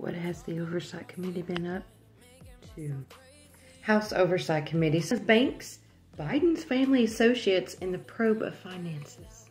What has the Oversight Committee been up to? House Oversight Committee says banks, Biden's family associates in the probe of finances.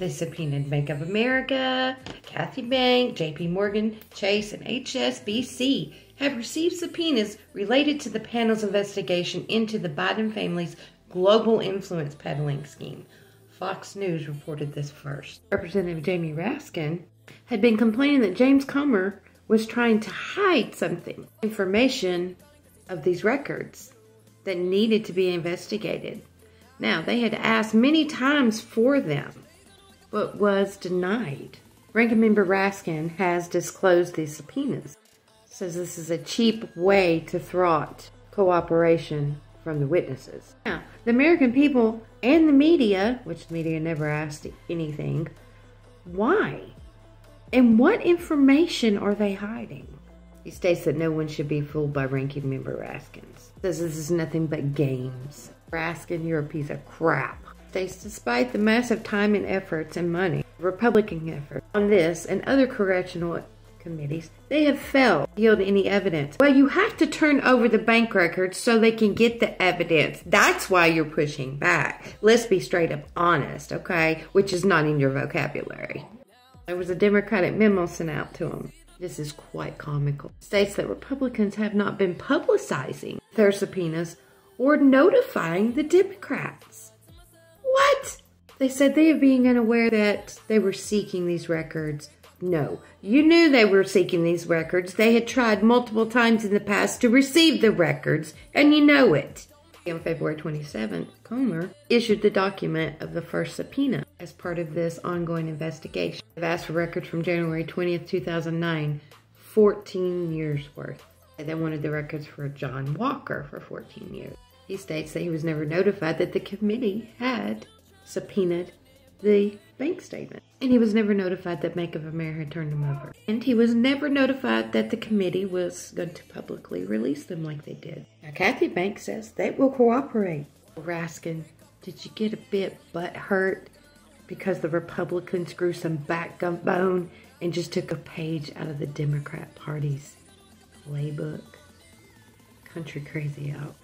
They subpoenaed Bank of America, Cathay Bank, JP Morgan, Chase, and HSBC have received subpoenas related to the panel's investigation into the Biden family's global influence peddling scheme. Fox News reported this first. Representative Jamie Raskin had been complaining that James Comer was trying to hide something, information of these records that needed to be investigated. Now, they had asked many times for them but was denied. Ranking Member Raskin has disclosed these subpoenas. Says this is a cheap way to thwart cooperation from the witnesses. Now, the American people and the media, which the media never asked anything, why? And what information are they hiding? He states that no one should be fooled by ranking member Raskins. Says this is nothing but games. Raskin, you're a piece of crap states despite the massive time and efforts and money, Republican effort on this and other correctional committees, they have failed to yield any evidence. Well, you have to turn over the bank records so they can get the evidence. That's why you're pushing back. Let's be straight up honest, okay? Which is not in your vocabulary. There was a Democratic memo sent out to them. This is quite comical. States that Republicans have not been publicizing their subpoenas or notifying the Democrats. What? They said they are being unaware that they were seeking these records. No, you knew they were seeking these records. They had tried multiple times in the past to receive the records, and you know it. On February 27th, Comer issued the document of the first subpoena as part of this ongoing investigation. I've asked for records from January 20th, 2009, 14 years worth. They wanted the records for John Walker for 14 years. He states that he was never notified that the committee had subpoenaed the bank statement. And he was never notified that Bank of America had turned them over. And he was never notified that the committee was going to publicly release them like they did. Now, Cathay Banks says they will cooperate. Raskin, did you get a bit butt hurt because the Republicans grew some backbone and just took a page out of the Democrat Party's playbook? Country crazy out.